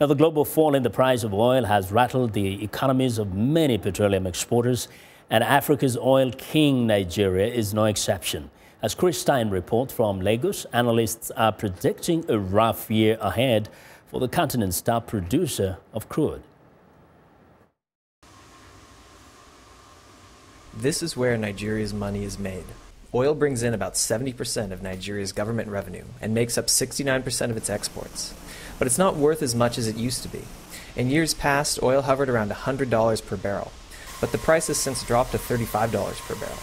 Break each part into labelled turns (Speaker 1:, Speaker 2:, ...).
Speaker 1: Now, the global fall in the price of oil has rattled the economies of many petroleum exporters, and Africa's oil king, Nigeria, is no exception. As Chris Stein reports from Lagos, analysts are predicting a rough year ahead for the continent's top producer of crude.
Speaker 2: This is where Nigeria's money is made. Oil brings in about 70% of Nigeria's government revenue and makes up 69% of its exports. But it's not worth as much as it used to be. In years past, oil hovered around $100 per barrel, but the price has since dropped to $35 per barrel.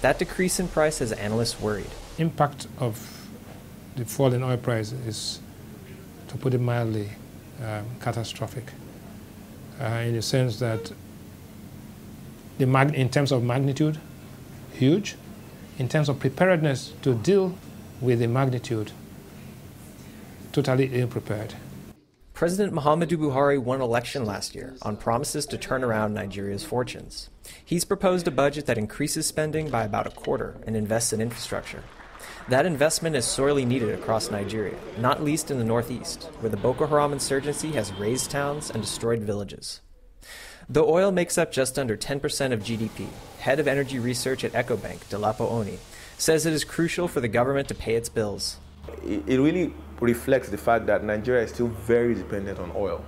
Speaker 2: That decrease in price has analysts worried.
Speaker 3: Impact of the fall in oil price is, to put it mildly, um, catastrophic uh, in the sense that the in terms of magnitude, huge. In terms of preparedness to deal with the magnitude, totally ill prepared.
Speaker 2: President Muhammadu Buhari won election last year on promises to turn around Nigeria's fortunes. He's proposed a budget that increases spending by about a quarter and invests in infrastructure. That investment is sorely needed across Nigeria, not least in the northeast, where the Boko Haram insurgency has razed towns and destroyed villages. Though oil makes up just under 10% of GDP, head of energy research at Ecobank, Dolapo Oni, says it is crucial for the government to pay its bills.
Speaker 4: It really reflects the fact that Nigeria is still very dependent on oil.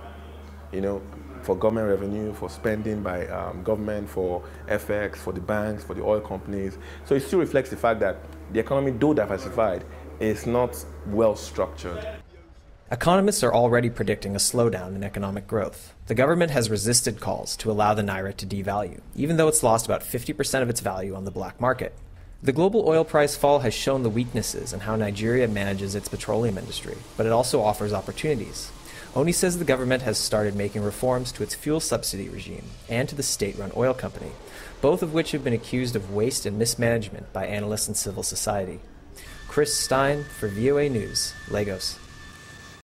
Speaker 4: You know, for government revenue, for spending by um, government, for FX, for the banks, for the oil companies. So it still reflects the fact that the economy, though diversified, is not well structured.
Speaker 2: Economists are already predicting a slowdown in economic growth. The government has resisted calls to allow the naira to devalue, even though it's lost about 50% of its value on the black market. The global oil price fall has shown the weaknesses in how Nigeria manages its petroleum industry, but it also offers opportunities. Oni says the government has started making reforms to its fuel subsidy regime and to the state run oil company, both of which have been accused of waste and mismanagement by analysts and civil society. Chris Stein for VOA News, Lagos.